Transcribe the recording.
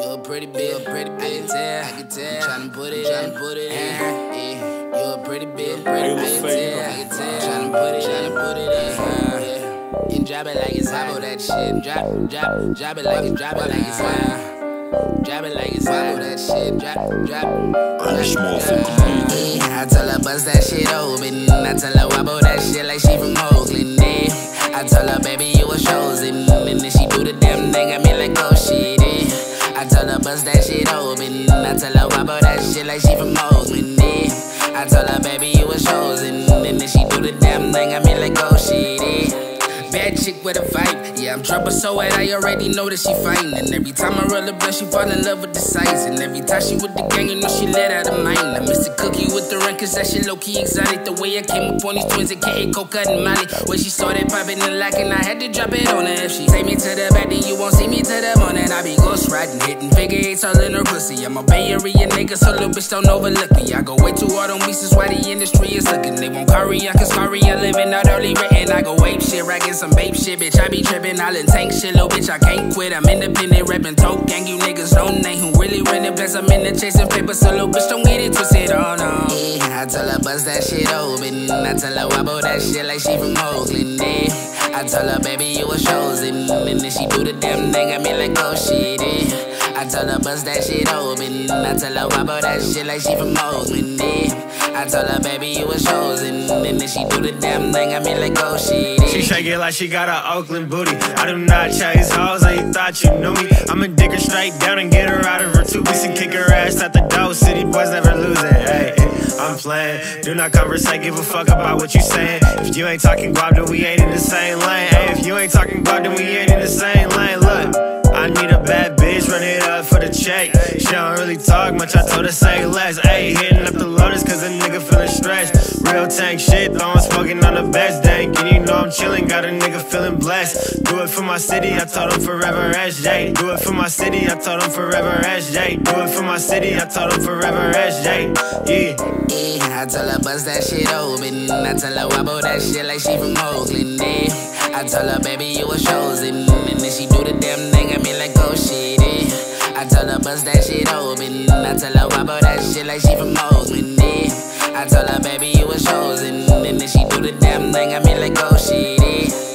You uh-huh. a pretty bitch, pretty bitch. I can tell, I can tell. Tryna put it, tryna put it in. Yeah, you a pretty bitch, pretty bitch. I can tell, I can tell. Tryna put it, tryna put it in. Yeah, and drop it like it's hot. that shit. Drop, drop, drop it like it's, drop it like it's hot. Drop it like it's hot. that shit. Drop, drop. Irish motherfucker. Yeah, I tell her bust that shit open. I tell her wobble that shit like she from Oakland. Yeah. I tell her baby you a chosen, and then she do the damn thing. I mean like oh shit. Tell her bust that shit open. I tell her wobble that shit like she from Oakland. Yeah. I told her baby you was chosen, and then she do the damn thing. I mean like oh shit. Yeah. Bad chick with a vibe. Yeah, I'm dropping so wet, I already know that she fine. And every time I roll blunt, she fall in love with the size. And every time she with the gang, you know she let out of mind. I miss the cookie with the rank, cause that shit low key exotic. The way I came up on these twins, aka Coca and Molly. When she started popping and locking, I had to drop it on her. If she take me to the back, then you won't see me to the morning. I be ghost riding, hitting figure eights all in her pussy. I'm a Bay Area nigga, so little bitch don't overlook me. I go way too hard on me, since why the industry is looking. They won't curry, I cause curry, I living out early written. I go ape shit, racking some babe shit, bitch. I be trippin', all in tank shit, little bitch. I can't quit. I'm independent, rapping, Toke Gang. You niggas don't name who really running. Plus, I'm in the chasing paper, so little bitch, don't get it twisted. Oh no. Yeah, I tell her bust that shit open. I tell her wobble that shit like she from Oakland. Yeah. I tell her baby you a chosen, and then she do the damn thing. I mean like oh shit. Yeah. I told her bust that shit open. I tell her wobble that shit like she from Oakland. Yeah. I told her, baby, you was chosen. And then she do the damn thing, I mean, like, oh shit. She shake it like she got a Oakland booty. I do not chase hoes, and you thought you knew me. I'ma dick her straight down and get her out of her two weeks and kick her ass out the door. City boys never losing, hey. I'm playing. Do not conversate, give a fuck about what you saying. If you ain't talking guap, then we ain't in the same lane. Hey, if you ain't talking guap, then we ain't in the same lane. Need a bad bitch, run it up for the check. She don't really talk much, I told her say less. Ayy, hitting up the lotus cause a nigga feeling stressed. Real tank shit, throwing smoking on the best dank. And you know I'm chilling, got a nigga feeling blessed. Do it for my city, I told him forever SJ. Do it for my city, I told him forever SJ. Do it for my city, I told him forever SJ. Yeah. Yeah, I tell her bust that shit open. I tell her wobble that shit like she from Oakland. Yeah. I tell her baby you a chosen, and then she do the damn thing. Tell her bust that shit open. I tell her wobble that shit like she from Oakland. Yeah. I tell her baby you a chosen, and then she do the damn thing. I mean like oh shit. Yeah.